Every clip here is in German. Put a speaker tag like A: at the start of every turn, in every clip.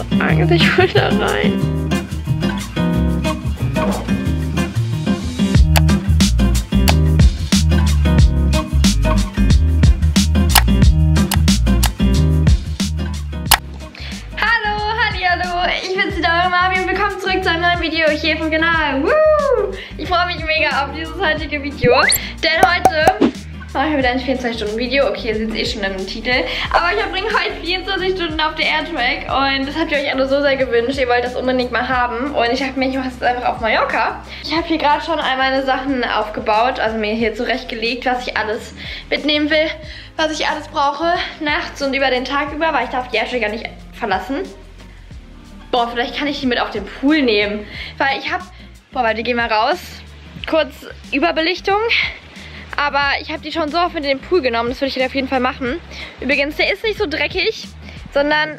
A: so Angst, ich will da rein. Hallo, hallo, ich bin's wieder, eure Mami und willkommen zurück zu einem neuen Video hier vom Kanal. Woo! Ich freue mich mega auf dieses heutige Video, denn heute mache ich wieder ein 24-Stunden-Video. Okay, ihr seht es eh schon im Titel. Aber ich bringe heute 24 Stunden auf der Airtrack und das habt ihr euch alle so sehr gewünscht. Ihr wollt das unbedingt mal haben und ich habe mir, ich mache es einfach auf Mallorca. Ich habe hier gerade schon all meine Sachen aufgebaut, also mir hier zurechtgelegt, was ich alles mitnehmen will, was ich alles brauche, nachts und über den Tag über, weil ich darf die Airtrack gar nicht verlassen. Boah, vielleicht kann ich die mit auf den Pool nehmen, weil ich habe... Boah, warte, gehen wir raus. Kurz Überbelichtung. Aber ich habe die schon so oft mit in den Pool genommen. Das würde ich halt auf jeden Fall machen. Übrigens, der ist nicht so dreckig, sondern...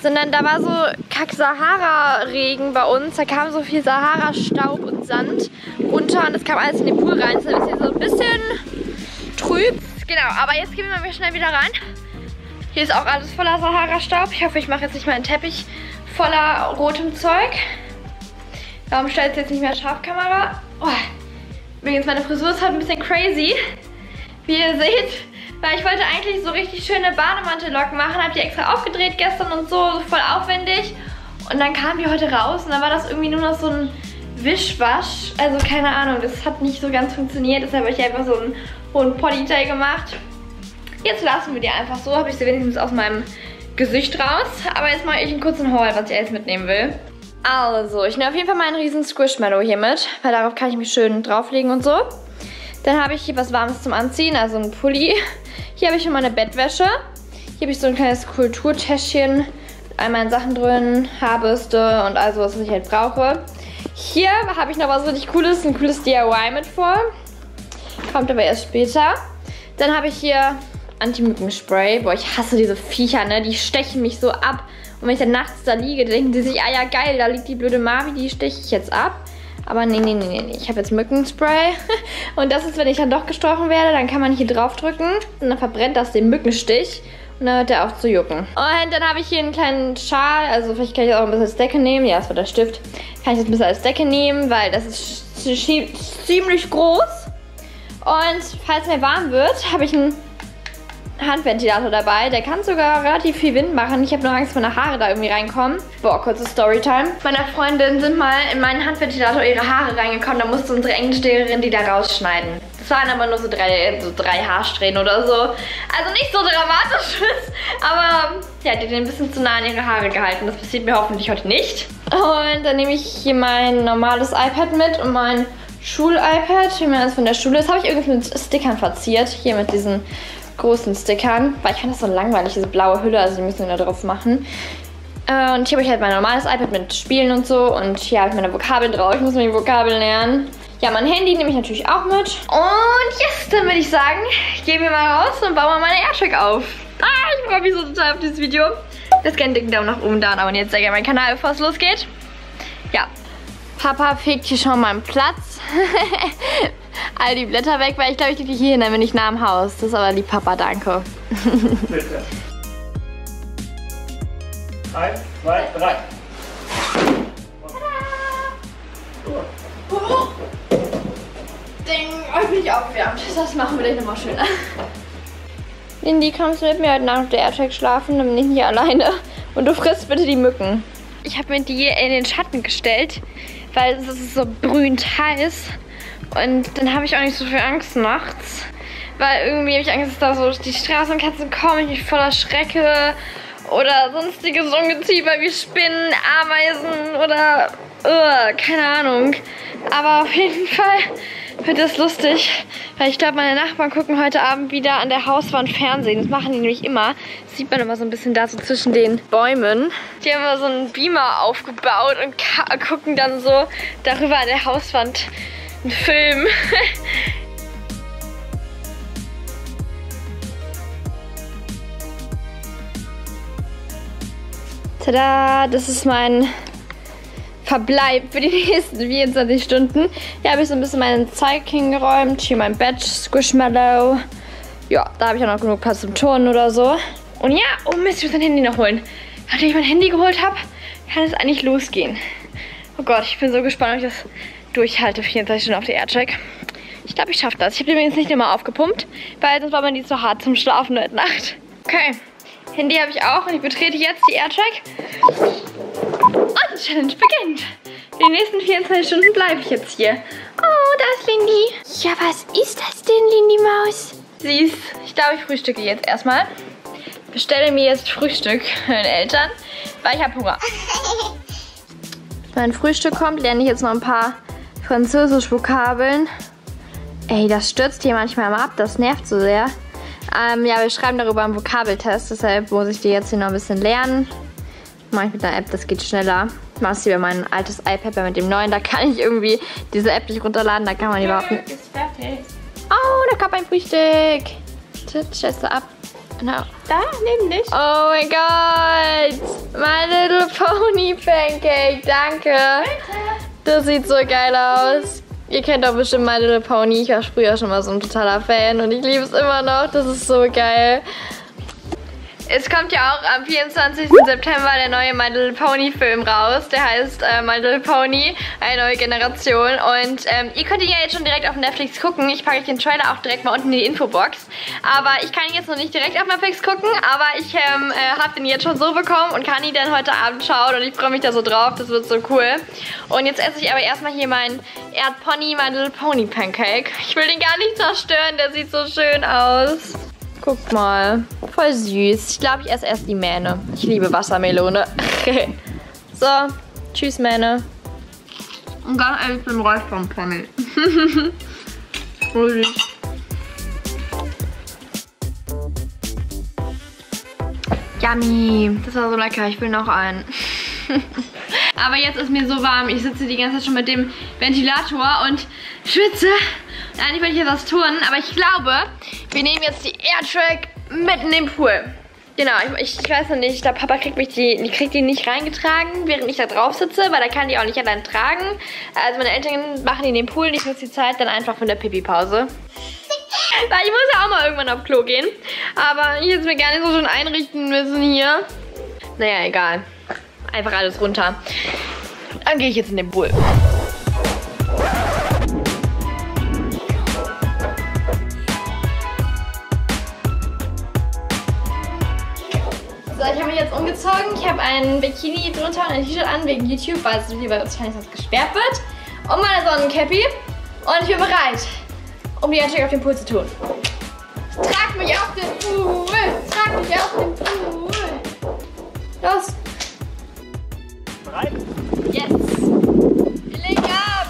A: Sondern da war so Kack-Sahara-Regen bei uns. Da kam so viel Sahara-Staub und Sand runter und das kam alles in den Pool rein. Deshalb ist hier so ein bisschen trüb. Genau, aber jetzt gehen wir mal schnell wieder rein. Hier ist auch alles voller Sahara-Staub. Ich hoffe, ich mache jetzt nicht mal einen Teppich voller rotem Zeug. Warum stellt jetzt nicht mehr Scharfkamera? Oh. Übrigens, meine Frisur ist halt ein bisschen crazy. Wie ihr seht. Weil ich wollte eigentlich so richtig schöne Bademantellocken machen. Habe die extra aufgedreht gestern und so. so. Voll aufwendig. Und dann kam die heute raus. Und dann war das irgendwie nur noch so ein Wischwasch. Also keine Ahnung. Das hat nicht so ganz funktioniert. Deshalb habe ich einfach so einen hohen Ponytail gemacht. Jetzt lassen wir die einfach so. Habe ich sie wenigstens aus meinem Gesicht raus. Aber jetzt mache ich einen kurzen Haul, was ich alles mitnehmen will. Also, ich nehme auf jeden Fall meinen riesen Squishmallow hier mit, weil darauf kann ich mich schön drauflegen und so. Dann habe ich hier was Warmes zum Anziehen, also ein Pulli. Hier habe ich schon meine Bettwäsche. Hier habe ich so ein kleines Kulturtäschchen mit all meinen Sachen drin, Haarbürste und all sowas, was ich halt brauche. Hier habe ich noch was richtig cooles, ein cooles DIY mit vor. Kommt aber erst später. Dann habe ich hier Anti-Mückenspray. Boah, ich hasse diese Viecher, ne? Die stechen mich so ab. Und wenn ich dann nachts da liege, denken die sich, ah ja geil, da liegt die blöde Mavi, die steche ich jetzt ab. Aber nee, nee, nee, nee, ich habe jetzt Mückenspray. Und das ist, wenn ich dann doch gestochen werde, dann kann man hier drauf drücken und dann verbrennt das den Mückenstich. Und dann hört der auf zu jucken. Und dann habe ich hier einen kleinen Schal, also vielleicht kann ich das auch ein bisschen als Decke nehmen. Ja, das war der Stift. Kann ich das ein bisschen als Decke nehmen, weil das ist ziemlich groß. Und falls mir warm wird, habe ich einen Handventilator dabei. Der kann sogar relativ viel Wind machen. Ich habe nur Angst, meine Haare da irgendwie reinkommen. Boah, kurze Storytime. Meiner Freundin sind mal in meinen Handventilator ihre Haare reingekommen. Da musste unsere Englischlehrerin die da rausschneiden. Das waren aber nur so drei, so drei Haarsträhnen oder so. Also nicht so dramatisch. Aber ja, die hat den ein bisschen zu nah an ihre Haare gehalten. Das passiert mir hoffentlich heute nicht. Und dann nehme ich hier mein normales iPad mit und mein Schul-iPad, wie man das von der Schule ist. Habe ich irgendwie mit Stickern verziert. Hier mit diesen großen Stickern, weil ich fand das so langweilig, diese blaue Hülle, also die müssen wir da drauf machen. Äh, und hier habe ich halt mein normales iPad mit Spielen und so und hier habe ich meine Vokabeln drauf, ich muss mir die Vokabeln lernen. Ja, mein Handy nehme ich natürlich auch mit. Und yes, dann würde ich sagen, gehen wir mal raus und bauen mal meine Aircheck auf. Ah, ich freue mich so total auf dieses Video. Lasst gerne einen dicken Daumen nach oben da und abonniert sehr gerne meinen Kanal, bevor es losgeht. Ja, Papa fegt hier schon meinen Platz. all die Blätter weg, weil ich glaube, ich liege hier hin, dann bin ich nah am Haus. Das ist aber die Papa, danke.
B: Bitte. Eins, zwei, drei.
A: Oh. Ding, ich bin nicht aufgewärmt. Das machen wir gleich nochmal schöner. Lindy, kommst du mit mir heute Nacht auf der Aircheck schlafen? Dann bin ich nicht alleine. Und du frisst bitte die Mücken. Ich habe mir die in den Schatten gestellt, weil es ist so brühend heiß. Und dann habe ich auch nicht so viel Angst nachts. Weil irgendwie habe ich Angst, dass da so die Straßenkatzen kommen, ich mich voller Schrecke oder sonstiges Ungeziefer wie Spinnen, Ameisen oder uh, keine Ahnung. Aber auf jeden Fall wird das lustig, weil ich glaube, meine Nachbarn gucken heute Abend wieder an der Hauswand Fernsehen. Das machen die nämlich immer. Das sieht man immer so ein bisschen da so zwischen den Bäumen. Die haben immer so einen Beamer aufgebaut und gucken dann so darüber an der Hauswand ein Film. Tada, das ist mein Verbleib für die nächsten 24 Stunden. Hier habe ich so ein bisschen meinen Zeug hingeräumt. Hier mein Bett, Squishmallow. Ja, da habe ich auch noch genug Platz zum Turnen oder so. Und ja, oh Mist, ich muss mein Handy noch holen. nachdem ich mein Handy geholt habe, kann es eigentlich losgehen. Oh Gott, ich bin so gespannt, ob ich das durchhalte, 24 Stunden auf der Aircheck. Ich glaube, ich schaffe das. Ich habe übrigens nicht immer aufgepumpt, weil sonst war mir die zu hart zum Schlafen heute Nacht. Okay, Handy habe ich auch und ich betrete jetzt die Aircheck. Und die Challenge beginnt. Die nächsten 24 Stunden bleibe ich jetzt hier. Oh, da ist Lindy.
C: Ja, was ist das denn, Lindy Maus?
A: Süß. Ich glaube, ich frühstücke jetzt erstmal. Bestelle mir jetzt Frühstück für meine Eltern, weil ich habe Hunger. Wenn mein Frühstück kommt, lerne ich jetzt noch ein paar Französisch-Vokabeln. Ey, das stürzt hier manchmal mal ab, das nervt so sehr. Ähm, ja, wir schreiben darüber einen Vokabeltest, deshalb muss ich die jetzt hier noch ein bisschen lernen. Mache ich mit einer App, das geht schneller. Ich mache es hier über mein altes iPad, weil mit dem neuen, da kann ich irgendwie diese App nicht runterladen, da kann man überhaupt nicht.
C: Ist fertig.
A: Oh, da kommt ein Frühstück. Du ab. Genau.
C: Da, neben dich.
A: Oh mein Gott! My Little Pony Pancake, danke. Das sieht so geil aus. Ihr kennt doch bestimmt My Little Pony. Ich war früher schon mal so ein totaler Fan und ich liebe es immer noch. Das ist so geil. Es kommt ja auch am 24. September der neue My Little Pony Film raus. Der heißt äh, My Little Pony, eine neue Generation. Und ähm, ihr könnt ihn ja jetzt schon direkt auf Netflix gucken. Ich packe euch den Trailer auch direkt mal unten in die Infobox. Aber ich kann ihn jetzt noch nicht direkt auf Netflix gucken. Aber ich ähm, äh, habe den jetzt schon so bekommen und kann ihn dann heute Abend schauen. Und ich freue mich da so drauf. Das wird so cool. Und jetzt esse ich aber erstmal hier meinen Erdpony My Little Pony Pancake. Ich will den gar nicht zerstören. Der sieht so schön aus. Guck mal. Voll süß. Ich glaube, ich esse erst die Mähne. Ich liebe Wassermelone. so. Tschüss, Mähne. Und dann esse ich den Rest vom süß. Yummy. Das war so lecker. Ich will noch einen. Aber jetzt ist mir so warm. Ich sitze die ganze Zeit schon mit dem Ventilator und schwitze. Eigentlich will ich jetzt was tun, aber ich glaube, wir nehmen jetzt die Airtrack mitten den Pool. Genau, ich, ich weiß noch nicht, ich glaube, Papa kriegt, mich die, die kriegt die nicht reingetragen, während ich da drauf sitze, weil er kann die auch nicht allein tragen. Also meine Eltern machen die in den Pool und ich nutze die Zeit dann einfach von der Pipi-Pause. Weil ich muss ja auch mal irgendwann auf Klo gehen. Aber ich hätte es mir gerne so schon einrichten müssen hier. Naja, egal. Einfach alles runter. Dann gehe ich jetzt in den Pool. Jetzt umgezogen. Ich habe ein Bikini drunter und ein T-Shirt an wegen YouTube, weil es hier bei uns wahrscheinlich sonst gesperrt wird. Und meine Sonnencappy. Und ich bin bereit, um die Handshake auf den Pool zu tun. Trag mich auf den Pool! Trag mich auf den Pool! Los!
B: Bereit?
A: Yes! Wir legen ab!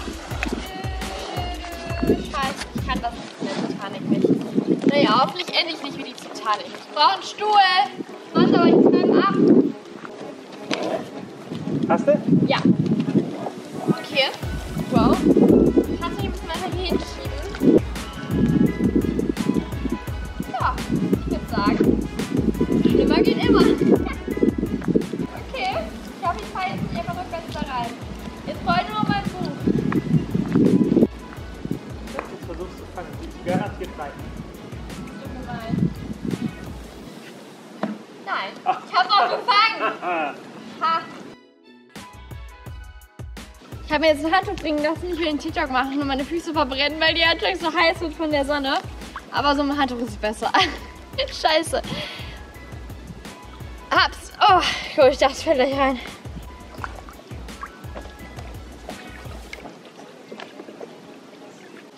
A: Scheiße, ich kann das nicht mit der Titanic nicht. Naja, hoffentlich endlich nicht wie die Titanic. Ich brauche einen Stuhl! Mann, aber ich kann ab!
B: Hast du?
A: Ja. Okay. Wow. Kannst du mich weiter hier hinschieben? Ja, ich würde sagen, habe mir jetzt ein Handtuch bringen lassen. Ich will den TikTok machen und meine Füße verbrennen, weil die Handtuch so heiß wird von der Sonne. Aber so ein Handtuch ist es besser. Scheiße. Hab's. Oh, gut, ich dachte, es fällt gleich rein.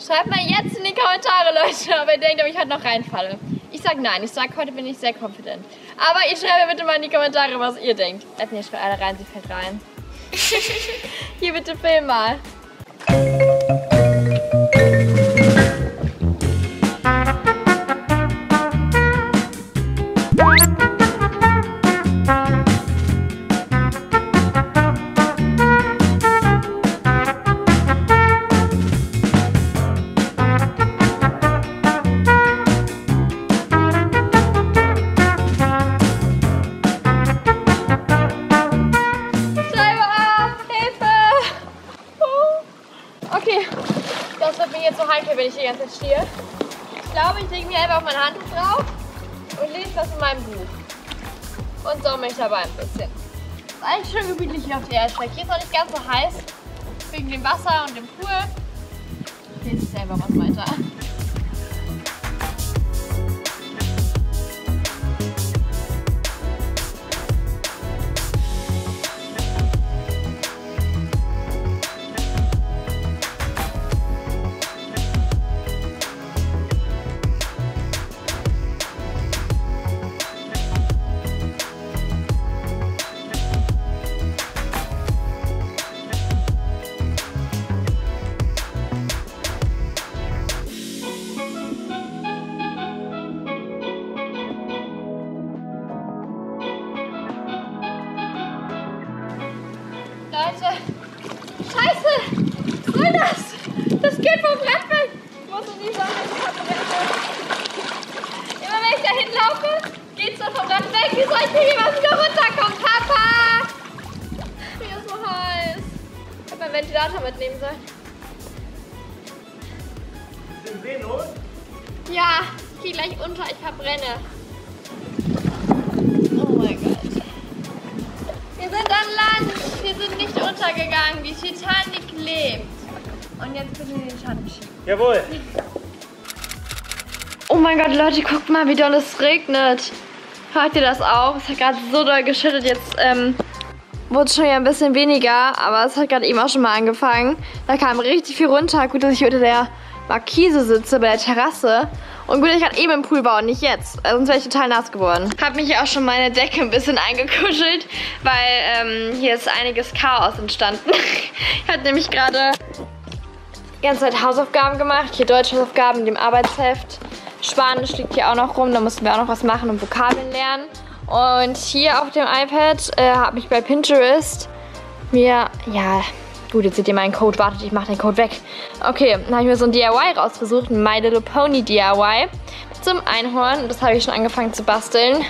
A: Schreibt mal jetzt in die Kommentare, Leute, ob ihr denkt, ob ich heute noch reinfalle. Ich sag nein. Ich sag, heute bin ich sehr confident. Aber ihr schreibt mir bitte mal in die Kommentare, was ihr denkt. Äh, nee, schreibt alle rein, sie fällt rein. Hier bitte film mal. Heikel, wenn ich die ganze Zeit stehe. Ich glaube, ich lege mir einfach auf mein Handtuch drauf und lese das in meinem Buch. und sammle mich dabei ein bisschen. Ist eigentlich schön gemütlich hier auf der Erdstrecke. Hier ist auch nicht ganz so heiß, wegen dem Wasser und dem Pool. Ich lese selber was weiter. Meinen Ventilator mitnehmen sollen.
B: Sind Seenot?
A: Ja, ich gehe gleich unter, ich verbrenne. Oh mein Gott. Wir sind an Land. Wir sind nicht untergegangen. Die Titanic lebt. Und jetzt bitte in den Schatten schieben.
B: Jawohl.
A: Oh mein Gott, Leute, guckt mal, wie doll es regnet. Hört ihr das auch? Es hat gerade so doll geschüttet. Jetzt ähm, wurde schon wieder ein bisschen weniger, aber es hat gerade eben auch schon mal angefangen. Da kam richtig viel runter. Gut, dass ich unter der Markise sitze, bei der Terrasse. Und gut, dass ich gerade eben im Pool war und nicht jetzt. Also sonst wäre ich total nass geworden. Hab mich auch schon meine Decke ein bisschen eingekuschelt, weil ähm, hier ist einiges Chaos entstanden. ich hatte nämlich gerade die ganze Zeit Hausaufgaben gemacht. Hier Deutschaufgaben in dem Arbeitsheft. Spanisch liegt hier auch noch rum. Da mussten wir auch noch was machen und Vokabeln lernen. Und hier auf dem iPad äh, habe ich bei Pinterest mir, ja, gut, jetzt seht ihr meinen Code. Wartet, ich mache den Code weg. Okay, dann habe ich mir so ein DIY rausgesucht. Ein My Little Pony DIY. Mit so einem Einhorn. Das habe ich schon angefangen zu basteln.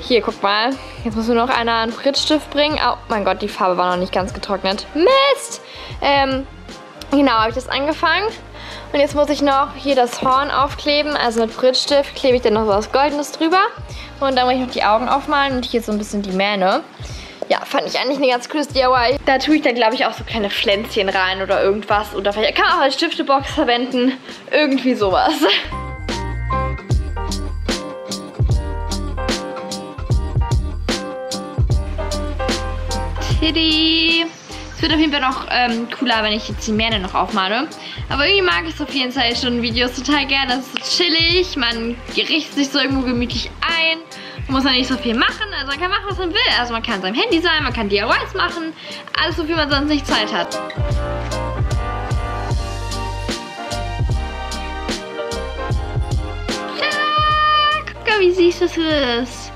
A: Hier, guck mal. Jetzt muss mir noch einer einen Prittstift bringen. Oh mein Gott, die Farbe war noch nicht ganz getrocknet. Mist! Ähm, genau, habe ich das angefangen. Und jetzt muss ich noch hier das Horn aufkleben. Also mit Prittstift klebe ich dann noch so was Goldenes drüber. Und dann muss ich noch die Augen aufmalen und hier so ein bisschen die Mähne. Ja, fand ich eigentlich eine ganz cooles DIY. Da tue ich dann, glaube ich, auch so kleine Pflänzchen rein oder irgendwas. Oder vielleicht kann man auch als Stiftebox verwenden. Irgendwie sowas. Tiddy. Es wird auf jeden Fall noch ähm, cooler, wenn ich jetzt die Mähne noch aufmale. Aber irgendwie mag ich so 24 Stunden Videos total gerne. Das ist chillig. Man richtet sich so irgendwo gemütlich ein. Man muss ja nicht so viel machen. Also man kann machen, was man will. Also man kann an seinem Handy sein, man kann DIYs machen. Alles, wofür man sonst nicht Zeit hat. Wie süß das ist.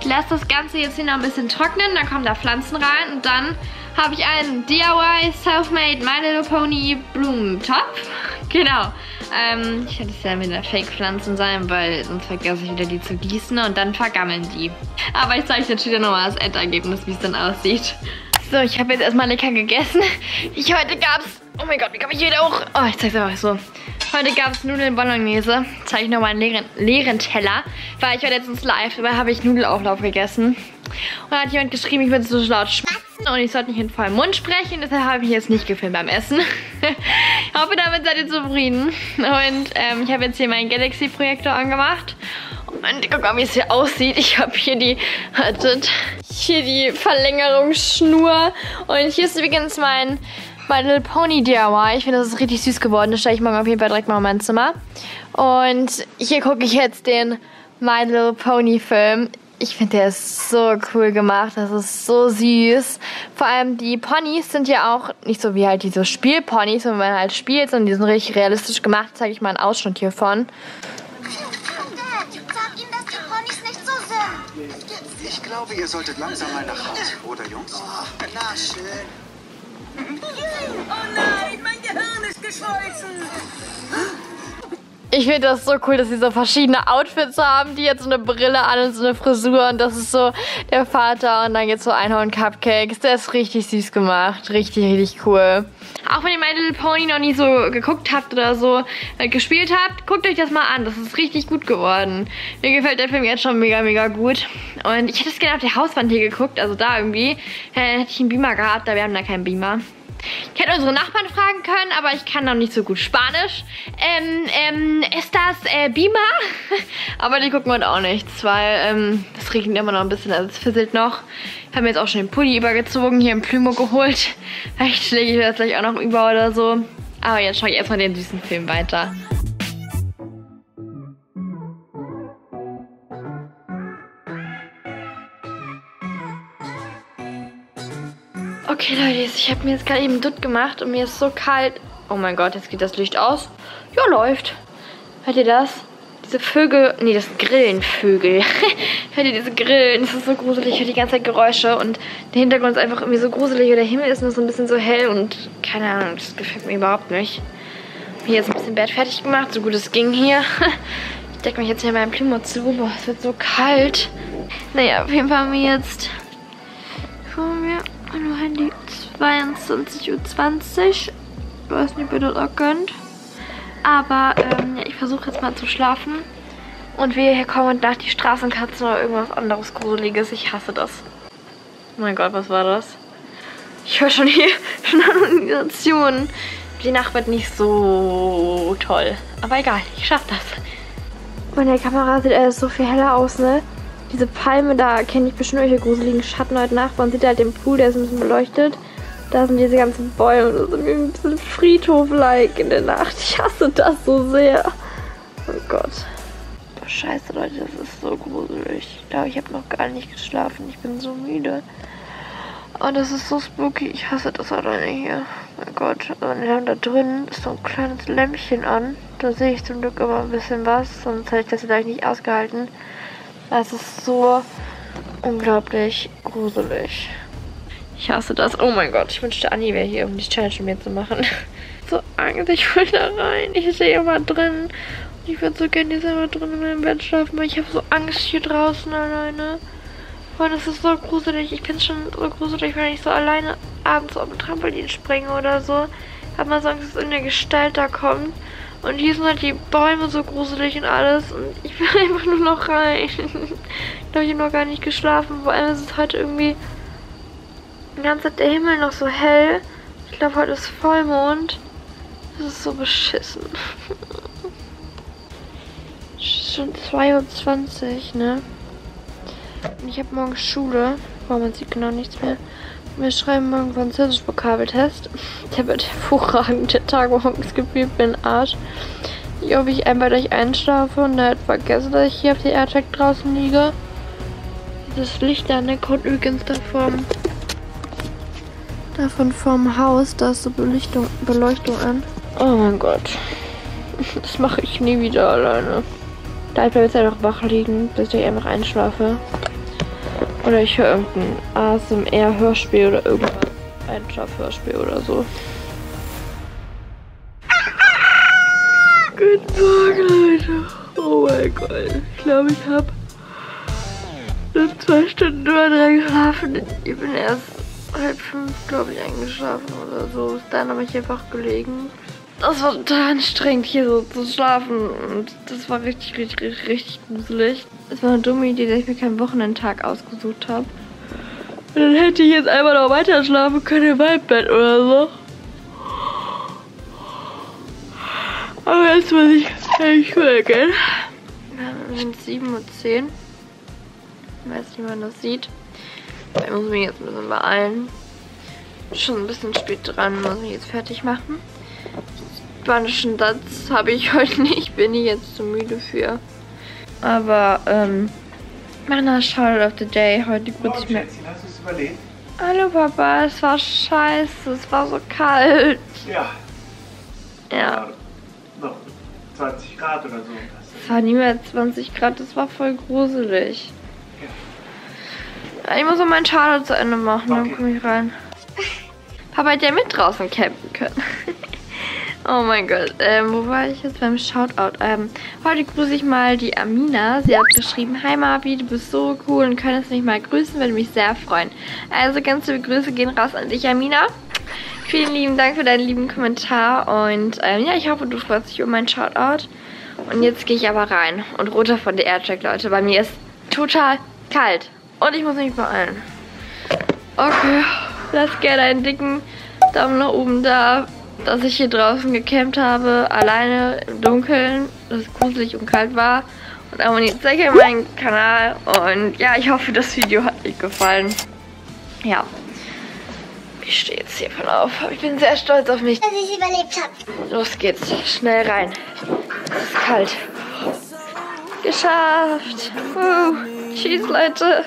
A: Ich lasse das Ganze jetzt hier noch ein bisschen trocknen. Dann kommen da Pflanzen rein. Und dann habe ich einen DIY Selfmade My Little Pony Blumentopf. Genau. Ähm, ich hätte es ja mit der Fake-Pflanzen sein, weil sonst vergesse ich wieder die zu gießen und dann vergammeln die. Aber ich zeige euch jetzt wieder nochmal das Endergebnis, wie es dann aussieht. So, ich habe jetzt erstmal lecker gegessen. Ich heute gab's. Oh mein Gott, wie komme ich wieder hoch? Oh, ich zeig's einfach so. Heute gab es Nudeln Bolognese. Zeige ich nochmal einen leeren, leeren Teller. Weil ich war letztens live, dabei habe ich Nudelauflauf gegessen. Und da hat jemand geschrieben, ich würde so laut schmatzen und ich sollte nicht in vollem Mund sprechen. Deshalb habe ich jetzt nicht gefilmt beim Essen. ich hoffe, damit seid ihr zufrieden. Und ähm, ich habe jetzt hier meinen Galaxy-Projektor angemacht. Und guck mal, wie es hier aussieht. Ich habe hier die, wartet, hier die Verlängerungsschnur. Und hier ist übrigens mein My Little Pony DIY. Ich finde, das ist richtig süß geworden. Das stelle ich morgen auf jeden Fall direkt mal in mein Zimmer. Und hier gucke ich jetzt den My Little Pony Film. Ich finde, der ist so cool gemacht. Das ist so süß. Vor allem die Ponys sind ja auch nicht so wie halt diese Spielponys, wenn man halt spielt, sondern die sind richtig realistisch gemacht. Zeige ich mal einen Ausschnitt hiervon.
D: Ich glaube, ihr solltet langsam mal nach Hause, oder Jungs?
E: Na schön.
F: Oh nein, mein Gehirn ist geschmolzen.
A: Ich finde das so cool, dass sie so verschiedene Outfits haben. Die jetzt so eine Brille an und so eine Frisur. Und das ist so der Vater. Und dann jetzt so Einhorn-Cupcakes. Der ist richtig süß gemacht. Richtig, richtig cool. Auch wenn ihr My Little Pony noch nie so geguckt habt oder so äh, gespielt habt, guckt euch das mal an. Das ist richtig gut geworden. Mir gefällt der Film jetzt schon mega, mega gut. Und ich hätte es gerne auf der Hauswand hier geguckt, also da irgendwie. Äh, hätte ich einen Beamer gehabt, aber wir haben da keinen Beamer. Ich hätte unsere Nachbarn fragen können, aber ich kann noch nicht so gut Spanisch. Ähm, ähm, ist das äh, Beamer? aber die gucken heute auch nichts, weil ähm, es regnet immer noch ein bisschen, also es fisselt noch. Ich habe mir jetzt auch schon den Pulli übergezogen, hier im Plümo geholt. Vielleicht lege ich das gleich auch noch über oder so. Aber jetzt schaue ich erstmal den süßen Film weiter. Okay, Leute, ich habe mir jetzt gerade eben Dutt gemacht und mir ist so kalt. Oh mein Gott, jetzt geht das Licht aus. Ja, läuft. Hört ihr das? Diese Vögel, nee, das sind Grillenvögel. Hört ihr diese Grillen? Das ist so gruselig. Ich höre die ganze Zeit Geräusche und der Hintergrund ist einfach irgendwie so gruselig. Und der Himmel ist nur so ein bisschen so hell und keine Ahnung, das gefällt mir überhaupt nicht. Hier jetzt ein bisschen Bett fertig gemacht, so gut es ging hier. Ich decke mich jetzt hier in meinem Plimo zu. Boah, es wird so kalt. Naja, auf jeden Fall haben wir jetzt vor mir Hallo Handy, 22.20 Uhr. Ich weiß nicht, ob ihr das auch könnt. Aber ähm, ja, ich versuche jetzt mal zu schlafen. Und wir hier kommen und nach die Straßenkatzen oder irgendwas anderes Gruseliges. Ich hasse das. Oh mein Gott, was war das? Ich höre schon hier schon Annotationen. Die Nacht wird nicht so toll. Aber egal, ich schaffe das. Der Kamera sieht alles so viel heller aus, ne? Diese Palme, da kenne ich bestimmt welche gruseligen Schatten heute Nacht. Man sieht halt den Pool, der ist ein bisschen beleuchtet. Da sind diese ganzen Bäume, das ist ein bisschen Friedhof-like in der Nacht. Ich hasse das so sehr. Oh Gott. Scheiße, Leute, das ist so gruselig. Ich glaube, ich habe noch gar nicht geschlafen. Ich bin so müde. Oh, das ist so spooky. Ich hasse das alleine hier. Mein Gott. Und wir da drin ist so ein kleines Lämpchen an. Da sehe ich zum Glück immer ein bisschen was. Sonst hätte ich das vielleicht nicht ausgehalten. Es ist so unglaublich gruselig. Ich hasse das. Oh mein Gott, ich wünschte, Anni wäre hier, um die Challenge mit mir zu machen. so Angst, ich will da rein. Ich sehe immer drin. Ich würde so gerne jetzt immer drin in meinem Bett schlafen, aber ich habe so Angst hier draußen alleine. Boah, das ist so gruselig. Ich es schon so gruselig, wenn ich so alleine abends auf dem Trampolin springe oder so. Habe mal so Angst, dass irgendeine Gestalt da kommt. Und hier sind halt die Bäume so gruselig und alles. Und ich will einfach nur noch rein. ich glaube, ich habe noch gar nicht geschlafen. Vor allem ist es heute irgendwie die ganze Zeit der Himmel noch so hell. Ich glaube, heute ist Vollmond. Das ist so beschissen. Schon 22, ne? Und ich habe morgen Schule. Boah, man sieht genau nichts mehr. Wir schreiben morgen Französisch-Vokabeltest. Der wird hervorragend. Der Tag morgens gefühlt bin Arsch. Ich hoffe, ich einmal gleich einschlafe und nicht vergesse, dass ich hier auf der Airtag draußen liege. Dieses Licht da, ne, kommt übrigens davon. Davon vom Haus, da ist so Beleuchtung, Beleuchtung an. Oh mein Gott. Das mache ich nie wieder alleine. Da ich bleibe jetzt einfach wach liegen, bis ich einfach einschlafe. Oder ich höre irgendein ASMR-Hörspiel oder irgendwas. Einschlaf-Hörspiel oder so. Guten Morgen, Leute. Oh mein Gott. Ich glaube, ich habe nur zwei Stunden oder drei geschlafen. Ich bin erst halb fünf, glaube ich, eingeschlafen oder so. Dann habe ich einfach gelegen. Das war total anstrengend, hier so zu schlafen. Und das war richtig, richtig, richtig, gruselig. Es war eine dumme Idee, dass ich mir keinen Wochenendtag ausgesucht habe. Und dann hätte ich jetzt einfach noch weiter schlafen können im Waldbett oder so. Aber jetzt muss ich eigentlich gehen. Wir sind 7.10 Uhr. Ich weiß nicht, man das sieht. Ich muss mich jetzt ein bisschen beeilen. Schon ein bisschen spät dran, muss mich jetzt fertig machen. Spanischen Satz habe ich heute nicht, bin ich jetzt zu müde für. Aber, ähm, meiner Shout of the Day, heute kurz mehr.
B: Hast du es überlebt?
A: Hallo Papa, es war scheiße, es war so kalt.
B: Ja.
A: Ja,
B: Noch 20 Grad oder so.
A: es war nie mehr 20 Grad, es war voll gruselig. Ja, Ich muss noch meinen Schade zu Ende machen, dann
B: Okay.
A: komme ich rein. Papa hätte ja mit draußen campen können. oh mein Gott, ähm, wo war ich jetzt beim Shoutout? Ähm, heute grüße ich mal die Amina. Sie hat geschrieben, Hi Marvi, du bist so cool und könntest mich mal grüßen, würde mich sehr freuen. Also ganz liebe Grüße gehen raus an dich, Amina. Vielen lieben Dank für deinen lieben Kommentar und ähm, ja, ich hoffe, du freust dich über meinen Shoutout. Und jetzt gehe ich aber rein und runter von der Aircheck, Leute. Bei mir ist total kalt. Und ich muss mich beeilen. Okay, lasst gerne einen dicken Daumen nach oben da, dass ich hier draußen gecampt habe, alleine im Dunkeln, dass es gruselig und kalt war. Und abonniert sehr gerne meinen Kanal. Und ja, ich hoffe, das Video hat euch gefallen. Ja. Ich stehe jetzt hier voll auf. Ich bin sehr stolz auf mich.
E: Dass ich überlebt habe.
A: Los geht's. Schnell rein. Es ist kalt. Geschafft. Uh, tschüss, Leute.